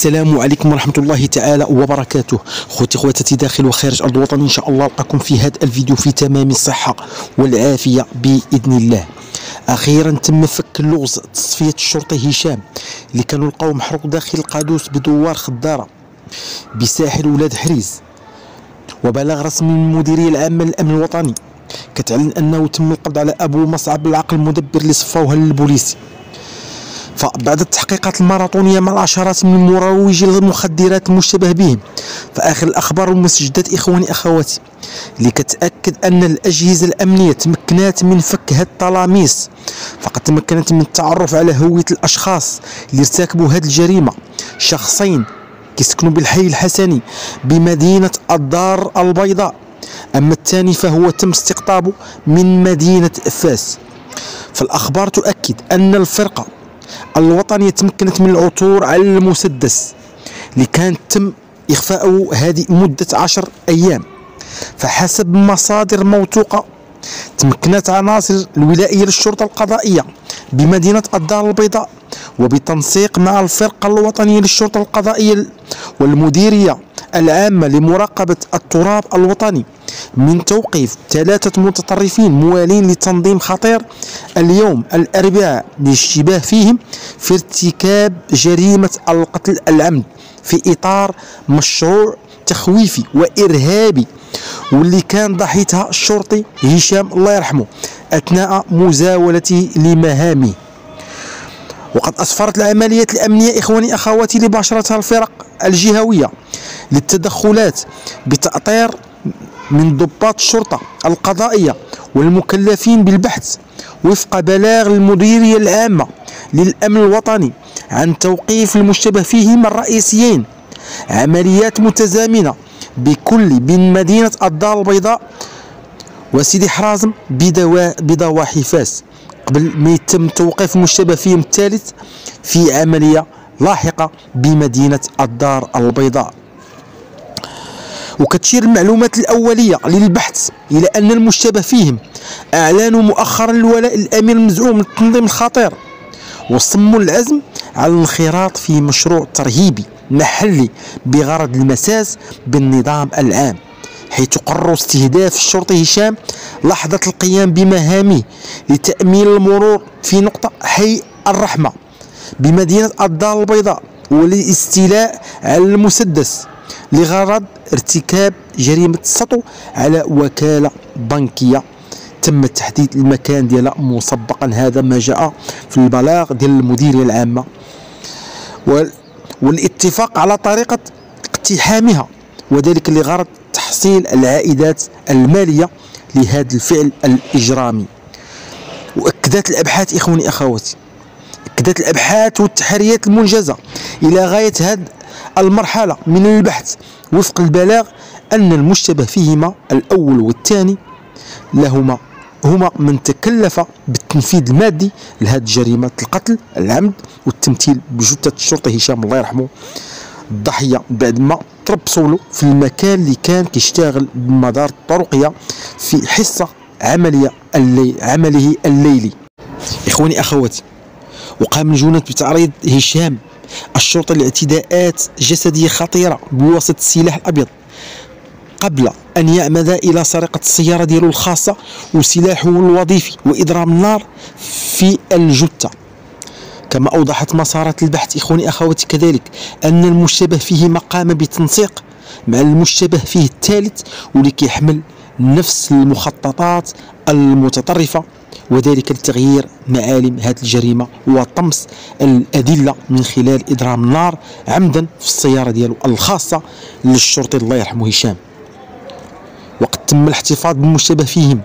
السلام عليكم ورحمة الله تعالى وبركاته. خوتي خواتاتي داخل وخارج أرض الوطن إن شاء الله ألقاكم في هذا الفيديو في تمام الصحة والعافية بإذن الله. أخيرا تم فك اللغز تصفية الشرطي هشام اللي كانوا لقاو محروق داخل القادوس بدوار خدارة بساحل ولاد حريز. وبلغ رسمي من المديرية العامة للأمن الوطني كتعلن أنه تم القبض على أبو مصعب العقل المدبر اللي صفاوها للبوليس. فبعد التحقيقات الماراثونية مع العشرات من مروجي المخدرات المشتبه بهم فآخر الأخبار والمستجدات إخواني أخواتي اللي كتأكد أن الأجهزة الأمنية تمكنات من فك هاد الطلاميس فقد تمكنت من التعرف على هوية الأشخاص اللي ارتكبوا هاد الجريمة شخصين كيسكنوا بالحي الحسني بمدينة الدار البيضاء أما الثاني فهو تم استقطابه من مدينة فاس. فالأخبار تؤكد أن الفرقة الوطنية تمكنت من العثور على المسدس اللي كان تم إخفاؤه هذه مدة عشر أيام. فحسب مصادر موثوقة تمكنت عناصر الولائية للشرطة القضائية بمدينة الدار البيضاء وبتنسيق مع الفرقة الوطنية للشرطة القضائية والمديرية العامة لمراقبة التراب الوطني من توقيف ثلاثة متطرفين موالين لتنظيم خطير اليوم الأربعاء للاشتباه فيهم في ارتكاب جريمة القتل العمد في إطار مشروع تخويفي وإرهابي واللي كان ضحيتها الشرطي هشام الله يرحمه أثناء مزاولته لمهامه. وقد أسفرت العمليات الأمنية إخواني أخواتي لباشرتها الفرق الجهوية للتدخلات بتأطير من ضباط الشرطة القضائية والمكلفين بالبحث وفق بلاغ المديرية العامة للأمن الوطني عن توقيف المشتبه فيهما الرئيسيين. عمليات متزامنة بكل بين مدينة الدار البيضاء وسيدي حرازم بضواحي فاس قبل ما يتم توقيف المشتبه فيهم الثالث في عملية لاحقة بمدينة الدار البيضاء. وكتشير المعلومات الأولية للبحث إلى أن المشتبه فيهم أعلنوا مؤخرا الولاء الأمير المزعوم للتنظيم الخطير وصموا العزم على الانخراط في مشروع ترهيبي محلي بغرض المساس بالنظام العام. حيث قرروا استهداف الشرطي هشام لحظة القيام بمهامه لتأمين المرور في نقطة حي الرحمة بمدينة الدار البيضاء والاستيلاء على المسدس لغرض ارتكاب جريمة السطو على وكالة بنكية. تم تحديد المكان ديالها مسبقا. هذا ما جاء في البلاغ ديال المديرية العامة والاتفاق على طريقة اقتحامها وذلك لغرض تحصيل العائدات المالية لهذا الفعل الإجرامي. وأكدت الأبحاث إخواني أخواتي أكدت الأبحاث والتحريات المنجزة إلى غاية هذه المرحلة من البحث وفق البلاغ أن المشتبه فيهما الأول والثاني لهما هما من تكلف بالتنفيذ المادي لهذه جريمة القتل العمد والتمثيل بجثة الشرطي هشام الله يرحمه الضحية بعد ما تربصوا له في المكان اللي كان كيشتغل بمدار الطرقية في حصة عملية اللي عمله الليلي. إخواني أخواتي وقام الجنود بتعريض هشام الشرطة لاعتداءات جسدية خطيرة بواسطة السلاح الأبيض قبل أن يعمد إلى سرقة السيارة ديالو الخاصة وسلاحه الوظيفي وإضرام النار في الجثة. كما أوضحت مسارات البحث إخواني أخواتي كذلك أن المشتبه فيه مقام بتنسيق مع المشتبه فيه الثالث واللي كيحمل نفس المخططات المتطرفة وذلك لتغيير معالم هذه الجريمة وطمس الأدلة من خلال إضرام النار عمدا في السيارة ديالو الخاصة للشرطي الله يرحمه هشام. وقد تم الاحتفاظ بالمشتبه فيهم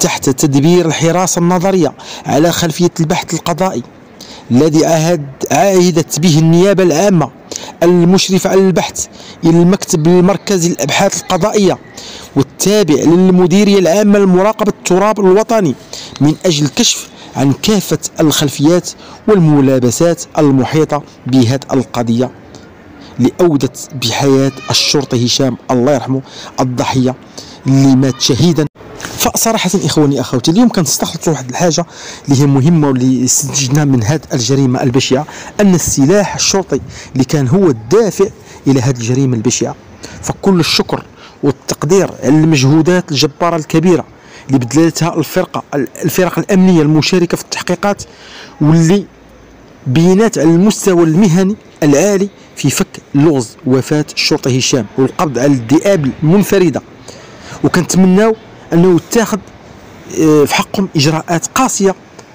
تحت تدبير الحراسة النظرية على خلفية البحث القضائي الذي عهد عاهدت به النيابة العامة المشرفة على البحث إلى المكتب المركزي للأبحاث القضائية والتابع للمديرية العامة لمراقبة التراب الوطني من أجل الكشف عن كافة الخلفيات والملابسات المحيطة بهذه القضية لأودت بحياة الشرطي هشام الله يرحمه الضحية اللي مات شهيدا فصراحة إخواني أخواتي اليوم كنستخلص واحد الحاجة اللي هي مهمة واللي استنتجنا من هذه الجريمة البشعة أن السلاح الشرطي اللي كان هو الدافع إلى هذه الجريمة البشعة. فكل الشكر والتقدير على المجهودات الجبارة الكبيرة اللي بذلتها الفرقة الفرق الأمنية المشاركة في التحقيقات واللي بينات على المستوى المهني العالي في فك لغز وفاة الشرطي هشام والقبض على الذئاب المنفردة. وكنتمناو أنه يتخذ آه، في حقهم إجراءات قاسية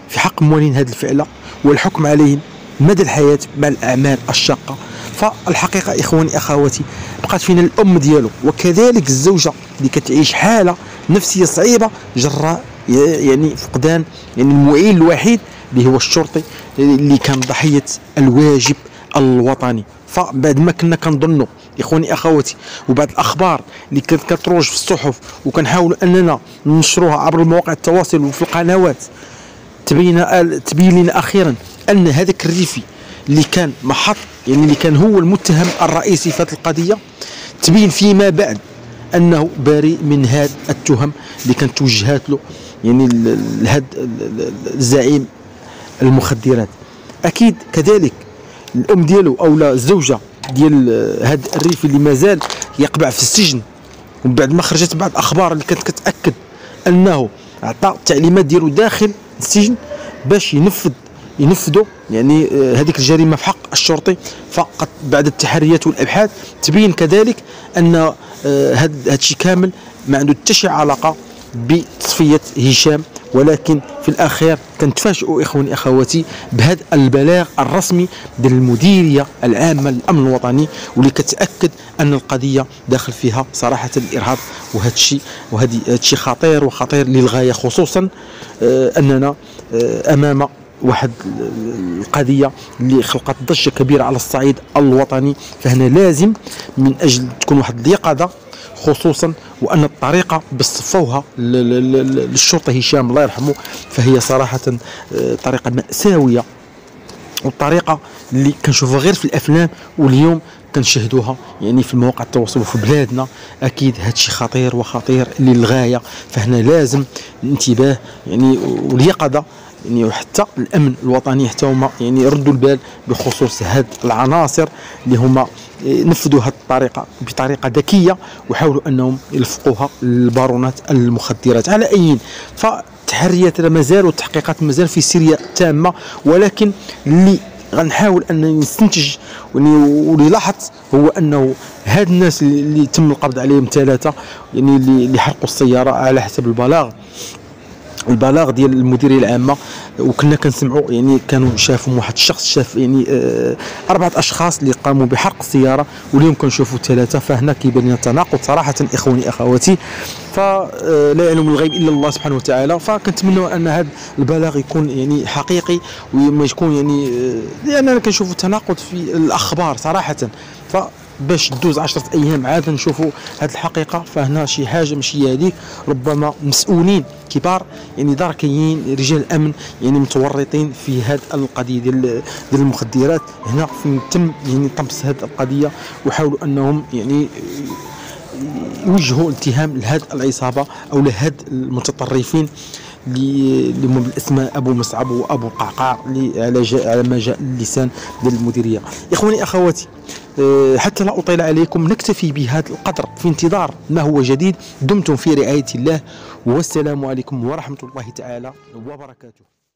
في حق موالين هذه الفعلة والحكم عليهم مدى الحياة مع الأعمال الشاقة. فالحقيقة إخواني أخواتي بقات فينا الأم ديالو وكذلك الزوجة اللي كتعيش حالة نفسية صعيبة جراء يعني فقدان يعني المعين الوحيد اللي هو الشرطي اللي كان ضحية الواجب الوطني. فبعد ما كنا كنظنوا إخواني أخواتي وبعد الأخبار اللي كانت كتروج في الصحف وكنحاولوا أننا ننشروها عبر مواقع التواصل وفي القنوات تبين تبين لنا أخيرا أن هذاك الريفي اللي كان محط يعني اللي كان هو المتهم الرئيسي في هذه القضية تبين فيما بعد أنه بريء من هذه التهم اللي كانت توجهات له يعني لهذا الزعيم المخدرات. أكيد كذلك الأم ديالو أو لا الزوجه ديال هذا الريف اللي مازال يقبع في السجن. ومن بعد ما خرجت بعض الأخبار اللي كانت كتأكد أنه عطى التعليمات ديالو داخل السجن باش ينفذ ينفذوا يعني آه، هذيك الجريمة في حق الشرطي فقط بعد التحريات والأبحاث. تبين كذلك أن هذا آه، الشيء كامل ما عنده حتى شي علاقة بتصفية هشام ولكن في الأخير كنتفاجئوا إخواني أخواتي بهذا البلاغ الرسمي ديال المديرية العامة للأمن الوطني واللي كتأكد أن القضية داخل فيها صراحة الإرهاب وهذا الشيء وهذا الشيء خطير وخطير للغاية خصوصا آه أننا آه أمام واحد القضية اللي خلقت ضجة كبيرة على الصعيد الوطني فهنا لازم من أجل تكون واحد اليقظة خصوصا وأن الطريقة بصفوها للشرطة هشام الله يرحمه فهي صراحة آه، طريقة مأساوية. والطريقة اللي كنشوفها غير في الأفلام واليوم كنشهدوها يعني في مواقع التواصل وفي بلادنا أكيد هادشي خطير وخطير للغاية. فهنا لازم الانتباه يعني واليقظة يعني وحتى الأمن الوطني حتى هما يعني يردوا البال بخصوص هاد العناصر اللي هما نفذوا هذه الطريقة بطريقة ذكية وحاولوا أنهم يلفقوها للبارونات المخدرات. على أي فتحريات مازال والتحقيقات مازال في سيريا تامة ولكن اللي غنحاول أن نستنتج واللي لاحظت هو أنه هاد الناس اللي تم القبض عليهم ثلاثة يعني اللي حرقوا السيارة على حسب البلاغ. البلاغ ديال المديريه العامة وكنا كنسمعوا يعني كانوا شافوا واحد الشخص شاف يعني آه أربعة أشخاص اللي قاموا بحرق السيارة واليوم كنشوفوا ثلاثة فهنا كيبان لنا تناقض صراحة إخواني أخواتي. فلا آه، يعلم الغيب إلا الله سبحانه وتعالى فكنتمنوا أن هذا البلاغ يكون يعني حقيقي وما يكون يعني آه، لأننا كنشوفوا تناقض في الأخبار صراحة. ف باش دوز عشرة أيام عاد نشوفوا هذه الحقيقة فهنا شي حاجة ماشي هذيك ربما مسؤولين كبار يعني دركيين رجال الأمن يعني متورطين في هذه القضية ديال ديال المخدرات. هنا فين تم يعني طمس هذه القضية وحاولوا أنهم يعني يوجهوا اتهام لهذه العصابة أو لهذ المتطرفين. اللي هما بالاسماء أبو مصعب وأبو قعقاع على على ما جاء اللسان ديال المديرية. إخواني أخواتي آه، حتى لا أطيل عليكم نكتفي بهذا القدر في انتظار ما هو جديد. دمتم في رعاية الله والسلام عليكم ورحمة الله تعالى وبركاته.